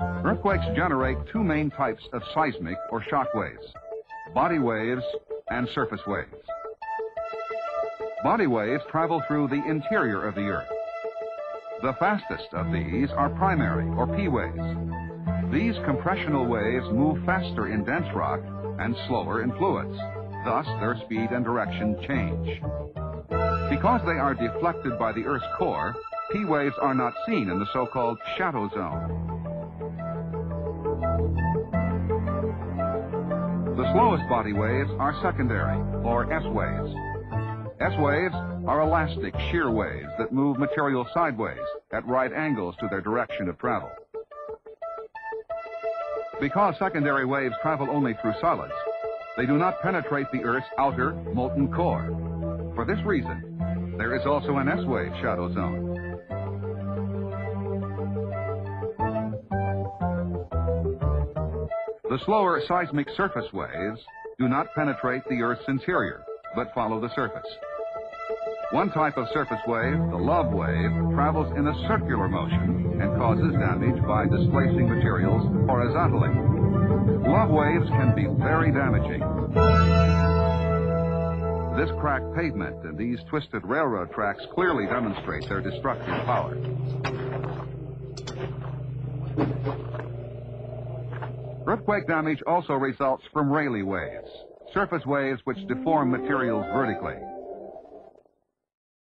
Earthquakes generate two main types of seismic or shock waves body waves and surface waves. Body waves travel through the interior of the Earth. The fastest of these are primary or P waves. These compressional waves move faster in dense rock and slower in fluids. Thus, their speed and direction change. Because they are deflected by the Earth's core, P waves are not seen in the so-called shadow zone. Slowest body waves are secondary, or S waves. S waves are elastic shear waves that move material sideways at right angles to their direction of travel. Because secondary waves travel only through solids, they do not penetrate the Earth's outer molten core. For this reason, there is also an S-wave shadow zone. The slower seismic surface waves do not penetrate the Earth's interior, but follow the surface. One type of surface wave, the love wave, travels in a circular motion and causes damage by displacing materials horizontally. Love waves can be very damaging. This cracked pavement and these twisted railroad tracks clearly demonstrate their destructive power. Earthquake damage also results from Rayleigh waves, surface waves which deform materials vertically.